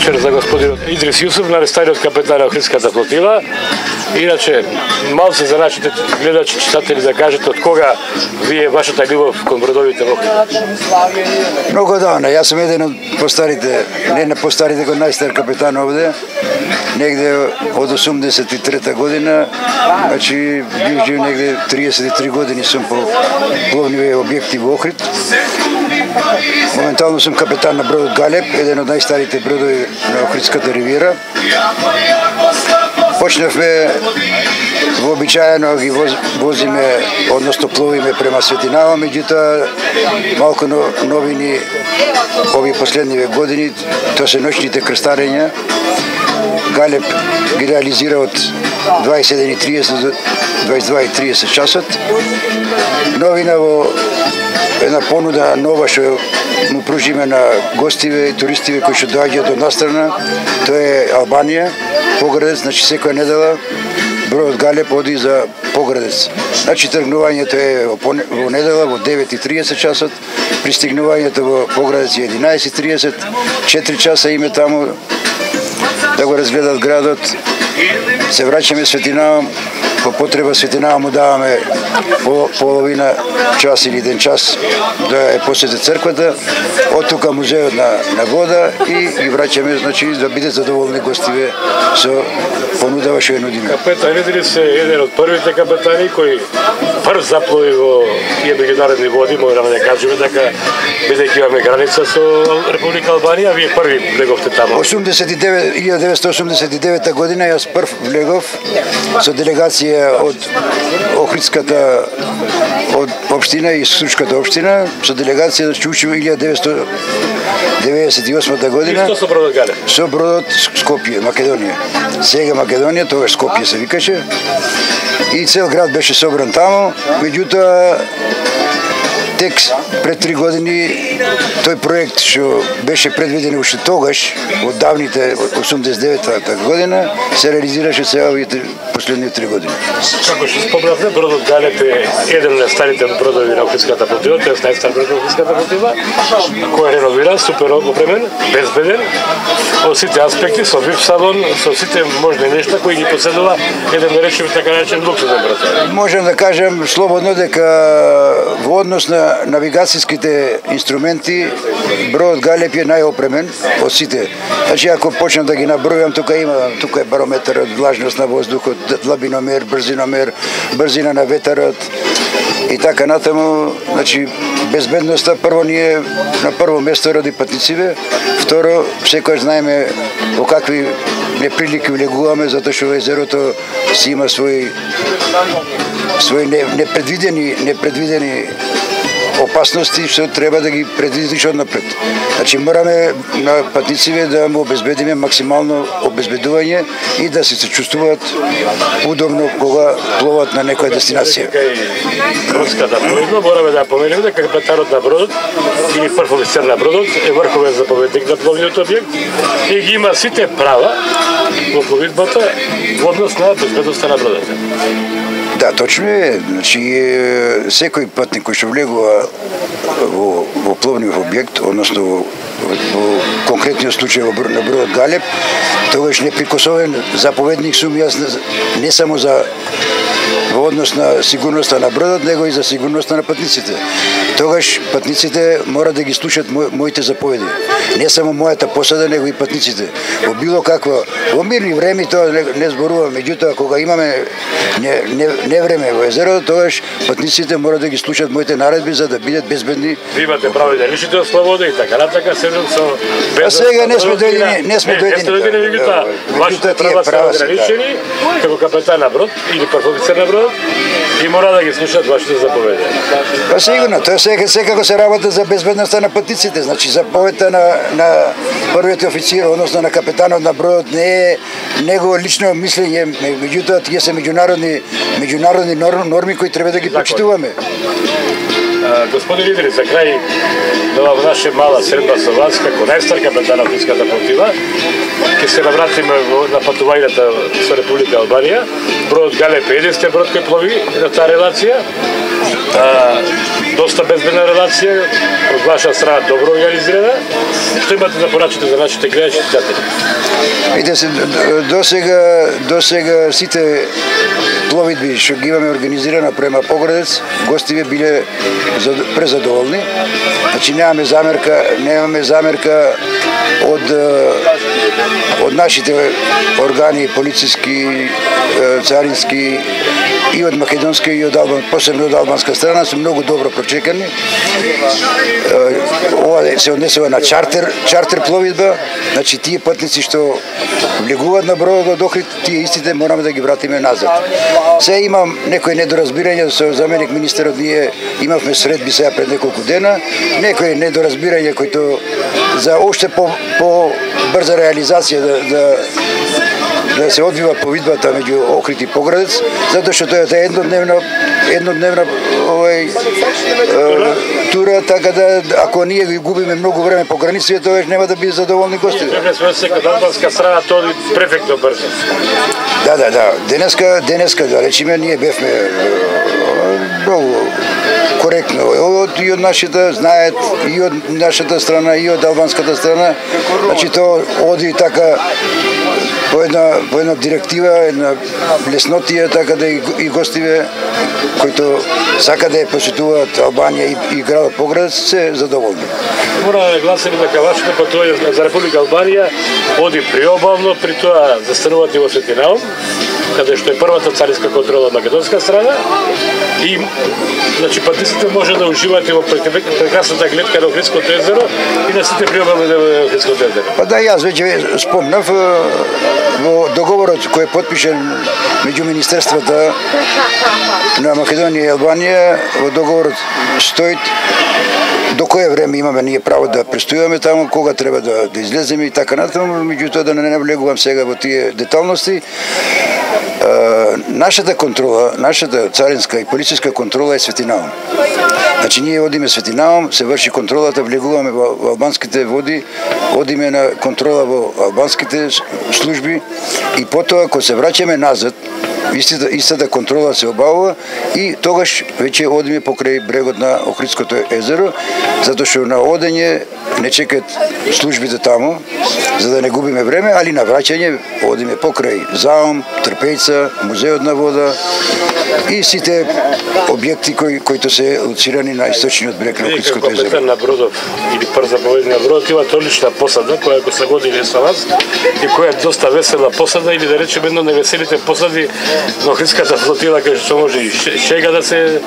вечер за господин Идрис Јусуф, стариот капетан на Охридската флотила. Иначе, малце за нашите гледачи, читатели да кажете од кога вие вашата љубов кон бродовите во Многу давно. Јас сум еден од постарите, не на постарите, кон најстар капетан овде. Негде од 83-та година, значи бив жив негде 33 години сум по пловни објекти во Охрид. Моментално сум капетан на бродот Галеп, еден од најстарите бродови на Охридската ривира. Почнавме вообичаено ги воз, возиме, односно пловиме према Светинава, меѓутоа малку новини овие последни години, тоа се ноќните крстарења. Галеп ги реализира од 21.30 до 22.30 часот. Новина во една понуда нова што му пружиме на гостиве и туристиве кои што доаѓаат од настрана, тоа е Албанија, Поградец, значи секоја недела бројот Галеп оди за Поградец. Значи тргнувањето е во недела во 9.30 часот, пристигнувањето во Поградец е 11.30, 4 часа име таму да го разгледат градот. Се враќаме Светинава, по потреба Светинава му даваме по, половина час или еден час да е посете црквата, од тука музеот на, на вода и ги враќаме, значи, да бидат задоволни гостиве со понудава што ја нудиме. Капетан Идрис е еден од првите капетани кои прв заплови во тие меѓународни води, можеме да кажеме дека бидејќи имаме граница со Република Албанија, вие први влеговте таму. 89 1989 година јас прв влегов со делегација од Охридската од општина и Сучката општина со делегација да учиме 1998 година. Исто со бродот Гале. Со бродот Скопје, Македонија. Сега Македонија, тоа е Скопје се викаше. И цел град беше собран таму, меѓутоа тек пред три години тој проект што беше предвиден уште тогаш, од давните 89-та година, се реализираше сега овие последни три години. Како што спомнавте, бродот Галеп е еден од старите бродови на Охридската флотила, тоа е најстар брод на Охридската флотила, кој е реновиран, супер опремен, безбеден, од сите аспекти, со VIP салон, со сите можни нешта кои ги поседува еден да речеме така наречен луксузен брод. Можам да кажам слободно дека во однос на навигацијските инструменти, бројот Галеп е најопремен од сите. Значи, ако почнам да ги набројам, тука има, тука е барометар, влажност на воздухот, длабиномер, брзиномер, брзина на ветерот, и така натаму, значи безбедноста прво е на прво место ради патнициве, второ секој знаеме во какви неприлики влегуваме затоа што езерото си има своји свои непредвидени непредвидени опасности што треба да ги предвидиш однапред. Значи мораме на патниците да му обезбедиме максимално обезбедување и да се чувствуваат удобно кога пловат на некоја дестинација. Руската пловидба мораме да поменеме дека капетанот на бродот или прв офицер на бродот е врховен заповедник на пловниот објект и ги има сите права во пловидбата во однос на безбедноста на бродот. Да, точно е. Значи, секој патник кој што влегува во, во пловниот објект, односно во, во конкретниот случај во на бродот Галеп, тогаш неприкосовен заповедник сум јас не само за во однос на сигурноста на бродот, него и за сигурноста на патниците. Тогаш патниците мора да ги слушат мо, моите заповеди. Не само мојата посада, него и патниците. Во било какво, во мирни време тоа не, не зборувам, меѓутоа кога имаме не, не, не време во езерото, тогаш патниците мора да ги слушат моите наредби за да бидат безбедни. Ви имате право да лишите од слобода и така натака седам со А сега не сме дојдени, не сме дојдени. Не сме дојдени, меѓутоа, вашите права се ограничени како капетан на брод или прв офицер на брод и мора да ги слушаат вашите заповеди. Па сигурно, тоа сега секако се работа за безбедноста на патниците, значи заповедта на на првиот офицер, односно на капетанот на бродот не е негово лично мислење, меѓутоа тие се меѓународни меѓународни норми кои треба да ги почитуваме. Господин лидери, за крај на ова наша мала средба со вас, како најстар на Финската флотила, ќе се навратиме на патувањата со Република Албанија. Бродот Галеп е единствен брод кој плови на таа релација доста безбедна релација, од ваша страна добро организирана. Што имате да порачите за нашите гледачи и читатели? Видите се, до сега, до сега сите пловидби што ги имаме организирана према Поградец, гостиве биле презадоволни. Значи немаме замерка, немаме замерка од од нашите органи полициски, царински и од македонска и од албан, посебно од албанска страна се многу добро прочекани. Ова се однесува на чартер, чартер пловидба, значи тие патници што влегуваат на бродот од Охрид, тие истите мораме да ги вратиме назад. Се имам некои недоразбирања со заменик министерот ние имавме средби сега пред неколку дена, некои недоразбирања кои за уште по, по брза реализација да, да да се одвива повидбата меѓу Охрид и Поградец, затоа што тоа е еднодневна еднодневна овај тура, така да ако ние ги губиме многу време по границите, тоа нема да биде задоволни гости. Сме кај албанска страна тоа префектно брзо. Да, да, да. Денеска, денеска да речеме ние бевме коректно. Од, и од нашите знаат, и од нашата страна, и од албанската страна. Значи, тоа оди така по една, по една директива, една леснотија, така да и, и гостиве които сака да ја посетуваат Албанија и, и градот Поград се задоволни. Мора да гласиме дека вашето патување за Република Албанија оди приобавно, при тоа да застанувате во Светинаум, каде што е првата царинска контрола од македонска страна и значи патниците може да уживате во прекрасната гледка на Охридското езеро и на сите приобали на Охридското езеро. Па да, јас веќе спомнав во договорот кој е подпишен меѓу министерствата на Македонија и Албанија, во договорот стои до кое време имаме ние право да престојуваме таму, кога треба да, да излеземе и така натаму, меѓутоа да не навлегувам сега во тие деталности нашата контрола, нашата царинска и полициска контрола е Светинаум. Значи ние одиме Светинаум, се врши контролата, влегуваме во, во албанските води, одиме на контрола во албанските служби и потоа кога се враќаме назад, истата, да, истата да контрола се обавува. И тогаш веќе одиме покрај брегот на Охридското езеро, затоа што на одење не чекат службите таму, за да не губиме време, али на враќање одиме покрај Заум, Трпејца, Музеот на вода и сите објекти кои кои се лоцирани на источниот брег на Охридското езеро. Како на бродов или прв заповедник на бродов има толична посада која го се години со вас и која е доста весела посада или да речеме едно невеселите посади во Охридската флотила кај што може и шега да се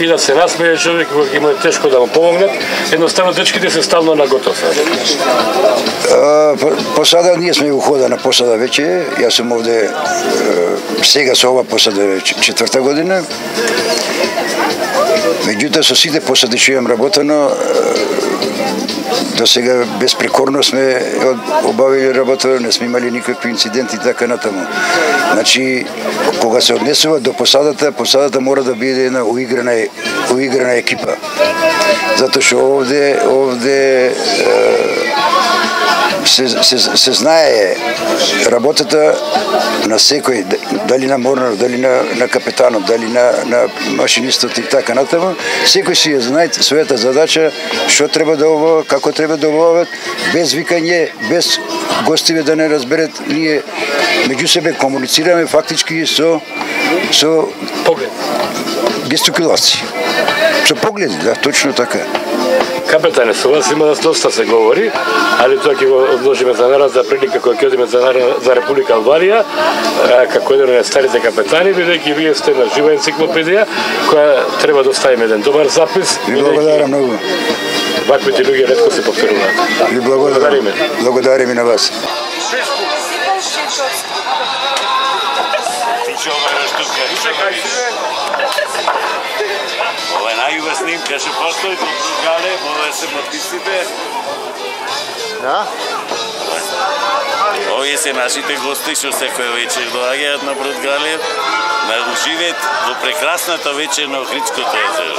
и да се насмее човек кога има тешко да му помогнат. Едноставно дечките се стално на готов. Посада ние сме ухода на посада веќе. Јас сум овде сега со ова посада четврта година. Меѓутоа со сите посади што имам работено до сега безпрекорно сме обавили работа, не сме имали никакви инциденти и така натаму. Значи, кога се однесува до посадата, посадата мора да биде една уиграна, уиграна екипа. Затоа што овде, овде се, се, се знае работата на секој, дали на морнар, дали на, на капетанот, дали на, на машинистот и така натаму, секој си ја знае својата задача, што треба да обава, како треба да обават, без викање, без гостиве да не разберат, ние меѓу себе комуницираме фактички со со поглед гестикулации. Со погледи, да, точно така. Капетане, со вас има доста се говори, али тоа ќе го одложиме за наразна прилика која ќе одиме за, за Република Албанија, како еден од старите капетани, бидејќи вие сте на жива енциклопедија, која треба да оставиме еден добар запис. Ви благодарам многу. Ваквите луѓе ретко се повторуваат. Ви благодарам. Благодарим и на вас. Ова е најубава снимка, што постои од Другале, ова се подписите. Да? Овие се нашите гости што секоја вечер доаѓаат на Бродгале да уживеат во прекрасната вечер на Охридското езеро.